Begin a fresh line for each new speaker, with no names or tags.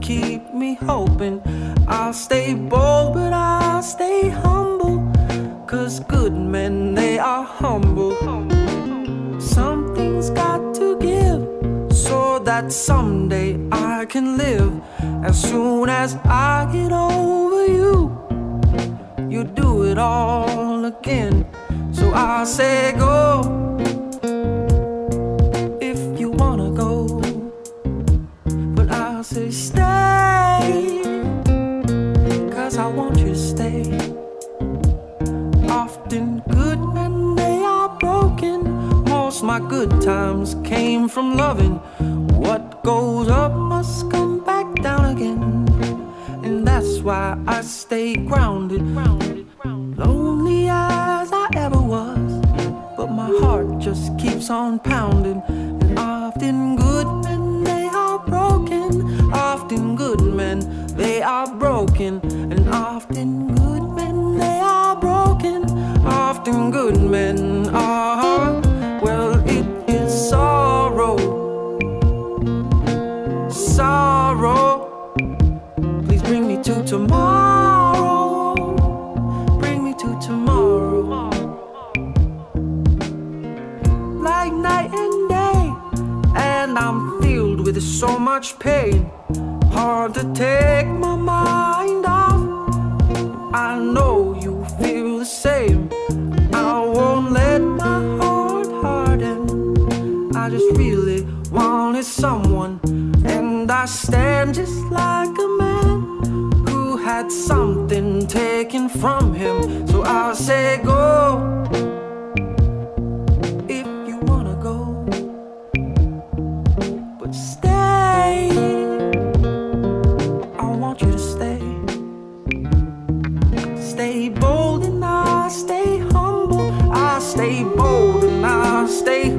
keep me hoping. I'll stay bold, but I'll stay humble. Cause good men, they are humble. Something's got to give so that someday I can live. As soon as I get over you, you do it all again. So I say, go. Say, stay. Cause I want you to stay. Often good men, they are broken. Most my good times came from loving. What goes up must come back down again. And that's why I stay grounded. Lonely as I ever was. But my heart just keeps on pounding. And often good good men, they are broken. And often good men, they are broken. Often good men are. Well, it is sorrow. Sorrow. Please bring me to tomorrow. Bring me to tomorrow. Like night and day. And I'm with so much pain. Hard to take my mind off. I know you feel the same. I won't let my heart harden. I just really wanted someone. And I stand just like a man who had something taken from him. So I'll say, Go, stay bold and I stay humble. I stay bold and I stay